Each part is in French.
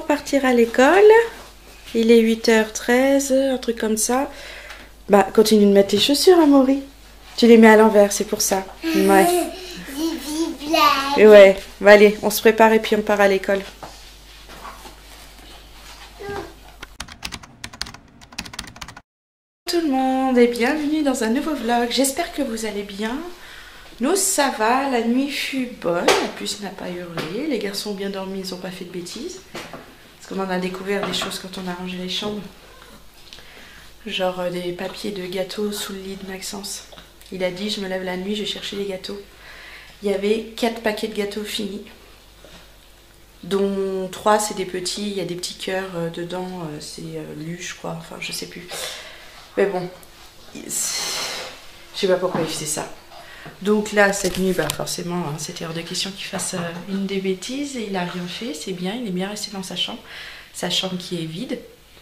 partir à l'école. Il est 8h13, un truc comme ça. Bah, continue de mettre tes chaussures, Amaury. Tu les mets à l'envers, c'est pour ça. Ouais. Ouais, bah allez, on se prépare et puis on part à l'école. Tout le monde et bienvenue dans un nouveau vlog. J'espère que vous allez bien. Nous, ça va, la nuit fut bonne, la puce n'a pas hurlé, les garçons ont bien dormi, ils n'ont pas fait de bêtises. Parce qu'on en a découvert des choses quand on a rangé les chambres. Genre euh, des papiers de gâteaux sous le lit de Maxence. Il a dit, je me lève la nuit, je chercher les gâteaux. Il y avait 4 paquets de gâteaux finis. Dont 3 c'est des petits, il y a des petits cœurs euh, dedans, euh, c'est lu je crois, enfin je sais plus. Mais bon, je sais pas pourquoi il faisait ça. Donc là, cette nuit, bah forcément, hein, c'était hors de question qu'il fasse euh, une des bêtises. Et il a rien fait, c'est bien, il est bien resté dans sa chambre. Sa chambre qui est vide.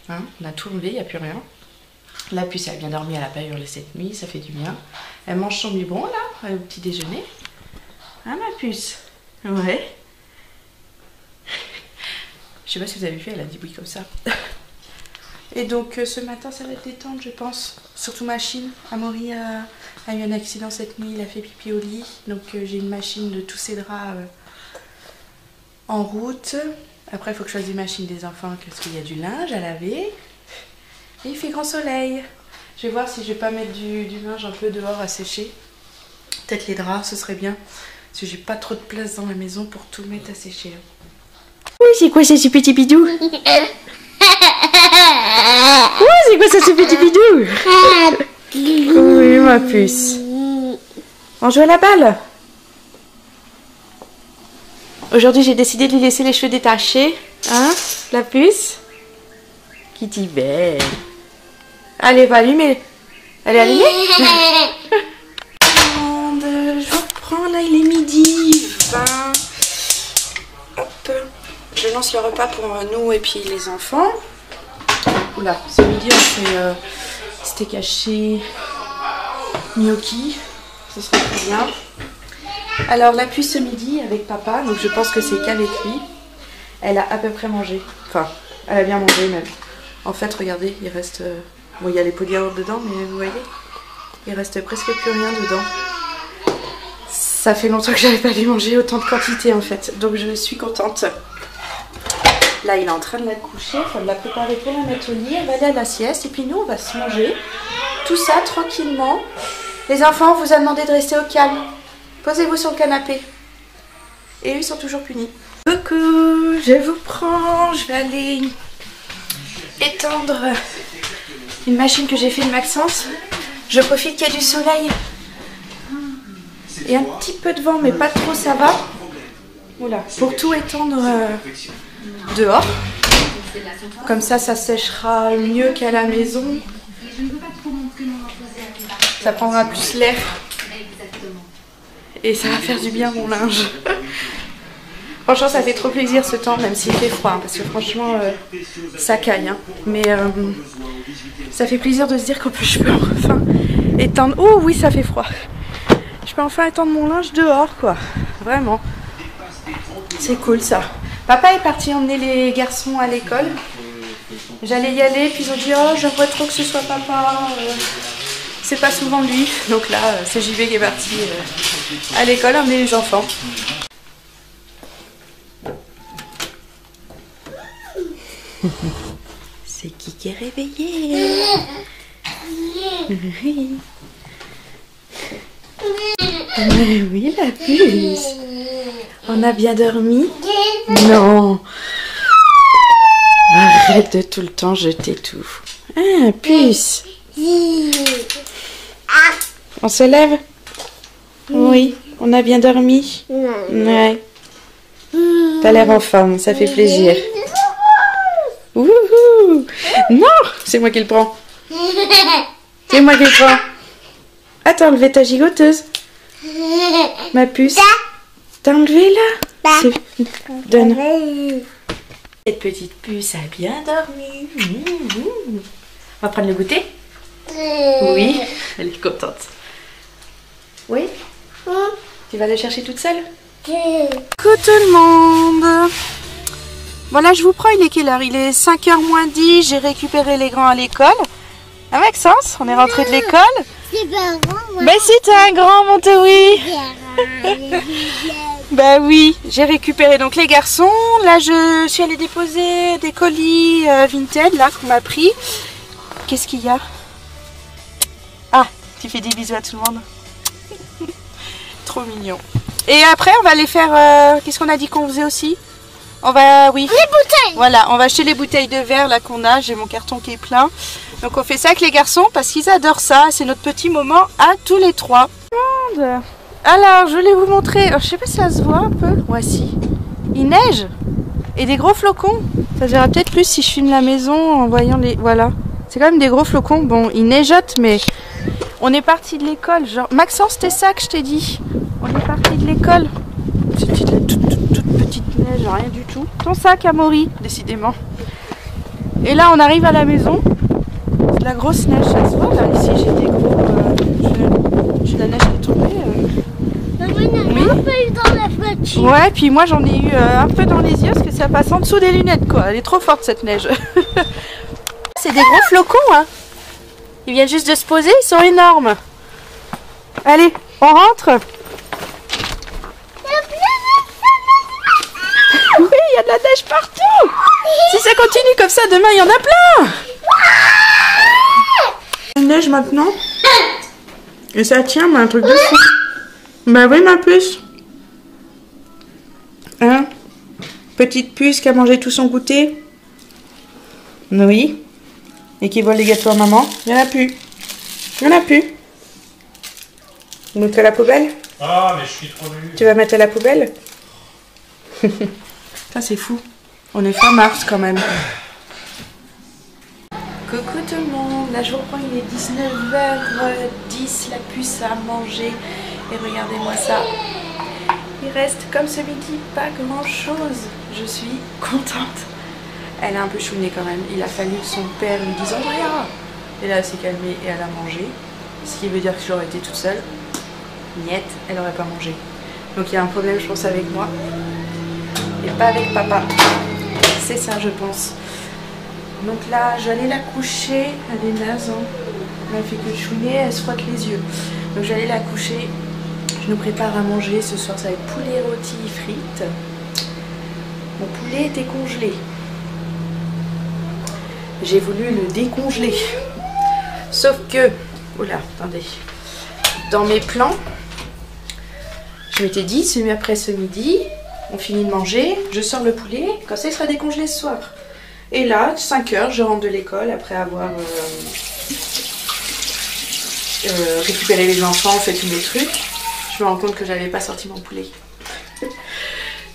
Hein, on a tout enlevé, il n'y a plus rien. La puce, elle a bien dormi, elle n'a pas hurlé cette nuit, ça fait du bien. Elle mange son biberon là, au petit déjeuner. Hein, ma puce? Ouais. Je sais pas si vous avez vu, elle a dit oui comme ça. Et donc euh, ce matin, ça va être détente, je pense. Surtout machine. Amaury a, a, eu un accident cette nuit, il a fait pipi au lit. Donc euh, j'ai une machine de tous ses draps euh, en route. Après, il faut que je choisisse des machines des enfants parce qu'il y a du linge à laver. Et il fait grand soleil. Je vais voir si je vais pas mettre du, du linge un peu dehors à sécher. Peut-être les draps, ce serait bien. Parce que j'ai pas trop de place dans la maison pour tout mettre à sécher. Oui, c'est quoi ce petit bidou? Oh, c'est quoi ça, ce petit bidou Oui, ma puce. On joue à la balle Aujourd'hui, j'ai décidé de lui laisser les cheveux détachés. Hein, la puce Qui dit belle. Allez, va allumer. Elle est allumée? Je reprends, là, il est midi 20. Hop. Je lance le repas pour nous et puis les enfants. Oula, ce midi on fait euh, gnocchi, ce serait très bien. Alors la puce ce midi avec papa, donc je pense que c'est qu'avec lui, elle a à peu près mangé. Enfin, elle a bien mangé même. En fait, regardez, il reste... Euh, bon, il y a les pots dedans, mais vous voyez, il reste presque plus rien dedans. Ça fait longtemps que j'avais pas dû manger autant de quantité en fait, donc je suis contente. Là, il est en train de la coucher, il faut la préparer pour la mettre au lit. Elle va aller à la sieste et puis nous, on va se manger. Tout ça tranquillement. Les enfants, on vous a demandé de rester au calme. Posez-vous sur le canapé. Et ils sont toujours punis. Coucou, je vous prends. Je vais aller étendre une machine que j'ai fait de Maxence. Je profite qu'il y a du soleil. Et un petit peu de vent, mais pas trop, ça va. Oula, pour tout étendre... Euh, dehors. Comme ça, ça séchera mieux qu'à la maison. Ça prendra plus l'air. Et ça va faire du bien mon linge. franchement, ça fait trop plaisir ce temps, même s'il fait froid. Hein, parce que franchement, euh, ça caille. Hein. Mais euh, ça fait plaisir de se dire qu'en plus, je peux enfin étendre... Oh oui, ça fait froid. Je peux enfin étendre mon linge dehors, quoi. Vraiment. C'est cool ça. Papa est parti emmener les garçons à l'école. J'allais y aller, puis ils ont dit Oh, j'aimerais trop que ce soit papa. Euh, c'est pas souvent lui. Donc là, euh, c'est JV qui est parti euh, à l'école emmener les enfants. C'est qui qui est réveillé? Oui. Oui, la puce. On a bien dormi Non. Arrête de tout le temps jeter tout. Ah, puce. On se lève? Oui. On a bien dormi? Ouais. T'as l'air en forme, ça fait plaisir. Wouhou Non C'est moi qui le prends. C'est moi qui le prends. Attends, enlevé ta gigoteuse. Ma puce. T'as enlevé là? Donne. Cette petite puce a bien dormi. On va prendre le goûter Oui, elle est contente. Oui Tu vas le chercher toute seule Coucou tout le monde Bon là je vous prends, il est quelle heure? Il est 5h moins 10, j'ai récupéré les grands à l'école. Ah Maxence, on est rentré de l'école? C'est pas grand, moi. Ben si t'es un grand Montoui Bah oui, j'ai récupéré donc les garçons. Là, je suis allée déposer des colis euh, Vinted là qu'on m'a pris. Qu'est-ce qu'il y a? Ah, tu fais des bisous à tout le monde. Trop mignon. Et après, on va aller faire. euh, Qu'est-ce qu'on a dit qu'on faisait aussi? On va, oui. Les bouteilles Voilà, on va acheter les bouteilles de verre là qu'on a. J'ai mon carton qui est plein. Donc on fait ça avec les garçons parce qu'ils adorent ça. C'est notre petit moment à tous les trois. Alors, je voulais vous montrer. Je sais pas si ça se voit un peu. Si. Il neige et des gros flocons. Ça se verra peut-être plus si je filme la maison en voyant les. Voilà. C'est quand même des gros flocons. Bon, il neigeote, mais on est parti de l'école. Maxence, c'était ça que je t'ai dit. On est parti de l'école. C'était de la toute, petite neige, rien du tout. Ton sac, Amaury, décidément. Et là, on arrive à la maison. C'est de la grosse neige, ça se voit là. Ici, j'ai des gros. euh, la neige qui est tombée. euh. Il eu dans la. Ouais, puis moi j'en ai eu euh, un peu dans les yeux parce que ça passe en dessous des lunettes quoi. Elle est trop forte cette neige. C'est des gros flocons hein. Ils viennent juste de se poser, ils sont énormes. Allez, on rentre. Oui, il y a de la neige partout. Si ça continue comme ça, demain il y en a plein. La neige maintenant. Et ça tient, mais un truc de fou. Bah oui, ma puce? Hein Petite puce qui a mangé tout son goûter? Oui. Et qui vole les gâteaux à maman? Il n'y en a plus. Il n'y en a plus. Donc à la poubelle Ah, mais je suis trop nul. Tu vas mettre à la poubelle? Ça c'est fou. On est fin mars quand même. Coucou tout le monde, là je reprends, il est 19h10, la puce a mangé et regardez-moi ça. Il reste comme ce midi pas grand chose. Je suis contente. Elle est un peu chounée quand même. Il a fallu que son père lui dise Andrea. Et là elle s'est calmée et elle a mangé. Ce qui veut dire que j'aurais été toute seule. Niette, elle n'aurait pas mangé. Donc il y a un problème je pense avec moi. Et pas avec papa. C'est ça je pense. Donc là, j'allais la coucher. Elle est naze. hein. Elle fait que chouiner, elle se frotte les yeux. Donc j'allais la coucher. Je nous prépare à manger. Ce soir, ça va être poulet rôti frites. Mon poulet était congelé. J'ai voulu le décongeler. Sauf que, oula, attendez. Dans mes plans, je m'étais dit, celui après ce midi, on finit de manger, je sors le poulet, comme ça il sera décongelé ce soir. Et là, 5 heures, je rentre de l'école après avoir euh, euh, récupéré les enfants, fait tous mes trucs. Je me rends compte que j'avais pas sorti mon poulet.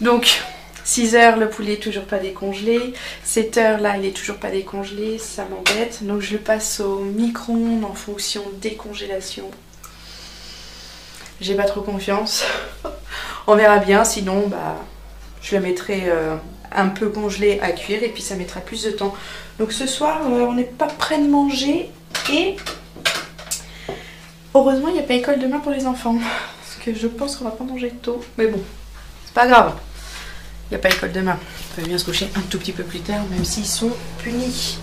Donc, 6 heures, le poulet toujours pas décongelé. 7 heures, là, il est toujours pas décongelé. Ça m'embête. Donc, je le passe au micro-ondes en fonction décongélation. J'ai pas trop confiance. On verra bien. Sinon, bah, je le mettrai euh, un peu congelé à cuire et puis ça mettra plus de temps. Donc ce soir, euh, on n'est pas prêt de manger et heureusement, il n'y a pas école demain pour les enfants. Parce que je pense qu'on va pas manger tôt. Mais bon, c'est pas grave. Il n'y a pas école demain. On peut bien se coucher un tout petit peu plus tard, même s'ils sont punis.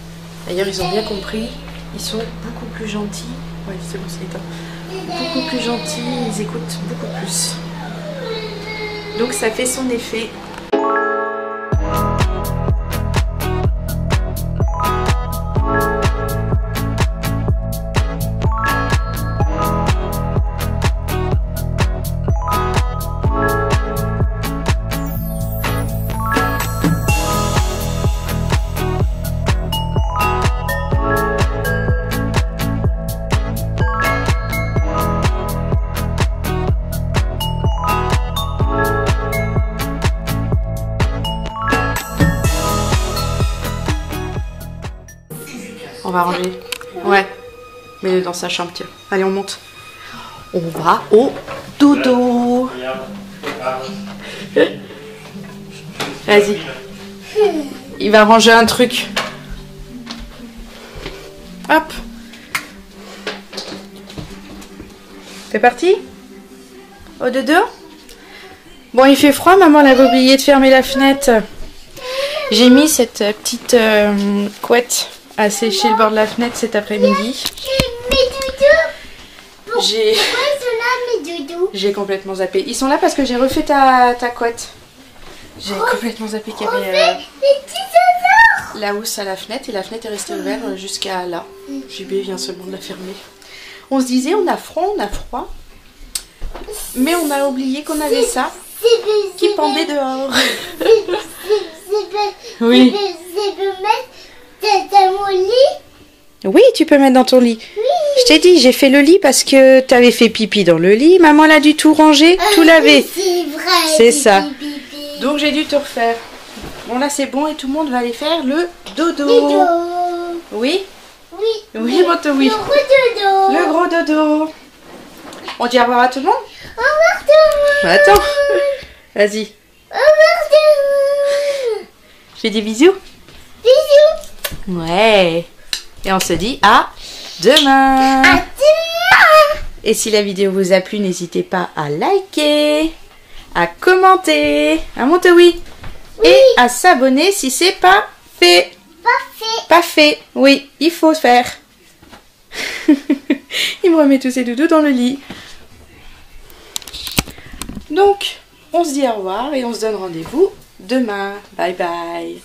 D'ailleurs, ils ont bien compris. Ils sont beaucoup plus gentils. Oui, c'est bon, c'est. Beaucoup plus gentils, ils écoutent beaucoup plus. Donc ça fait son effet. Va ranger. Ouais. Mets-le dans sa chambre, tiens. Allez, on monte. On va au dodo. Vas-y. Il va ranger un truc. Hop. C'est parti? Au dodo? Bon, il fait froid, maman elle avait oublié de fermer la fenêtre. J'ai mis cette euh, petite euh, couette à sécher le bord de la fenêtre cet après-midi. Mes doudous. J'ai Pourquoi ils sont là, mes doudous j'ai complètement zappé. Ils sont là parce que j'ai refait ta, ta couette. J'ai complètement zappé qu'il y avait euh, la housse à la fenêtre et la fenêtre est restée ouverte euh, jusqu'à là. JB vient seulement de la fermer. On se disait on a froid, on a froid. Mais on a oublié qu'on avait ça qui pendait dehors. Oui. c'est de- c'est de mettre dans- dans mon lit. Oui, tu peux mettre dans ton lit. Je t'ai dit, j'ai fait le lit parce que t'avais fait pipi dans le lit. Maman l'a dû tout ranger, tout laver. C'est vrai. C'est ça. pipi. Donc j'ai dû tout refaire. Bon là c'est bon et tout le monde va aller faire le dodo. Dodo. Oui? Oui. Oui, Moto, oui. Le gros dodo. Le gros dodo. On dit au revoir à tout le monde? Au revoir tout le monde. Attends. Vas-y. Au revoir tout le monde. Je fais des bisous? Bisous. Ouais. Et on se dit à demain. À demain. Et si la vidéo vous a plu, n'hésitez pas à liker, à commenter, à monter oui, et à s'abonner si c'est pas fait. Parfait. Pas fait, oui, il faut faire. il me remet tous ses doudous dans le lit. Donc, on se dit au revoir et on se donne rendez-vous demain. Bye bye.